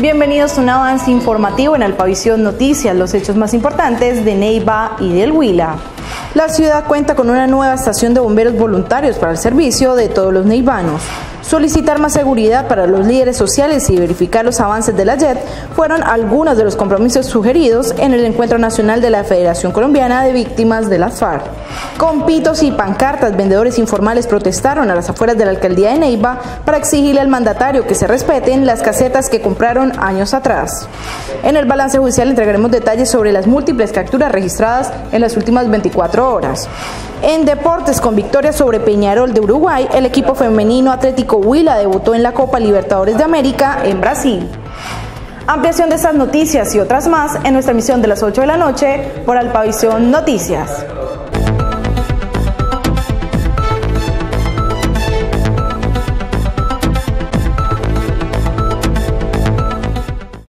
Bienvenidos a un avance informativo en Alpavisión Noticias, los hechos más importantes de Neiva y del Huila. La ciudad cuenta con una nueva estación de bomberos voluntarios para el servicio de todos los neivanos. Solicitar más seguridad para los líderes sociales y verificar los avances de la JET fueron algunos de los compromisos sugeridos en el Encuentro Nacional de la Federación Colombiana de Víctimas de la FARC. Con pitos y pancartas, vendedores informales protestaron a las afueras de la alcaldía de Neiva para exigirle al mandatario que se respeten las casetas que compraron años atrás. En el balance judicial entregaremos detalles sobre las múltiples capturas registradas en las últimas 24 horas. En deportes, con victoria sobre Peñarol de Uruguay, el equipo femenino Atlético Huila debutó en la Copa Libertadores de América en Brasil. Ampliación de estas noticias y otras más en nuestra emisión de las 8 de la noche por Alpavisión Noticias.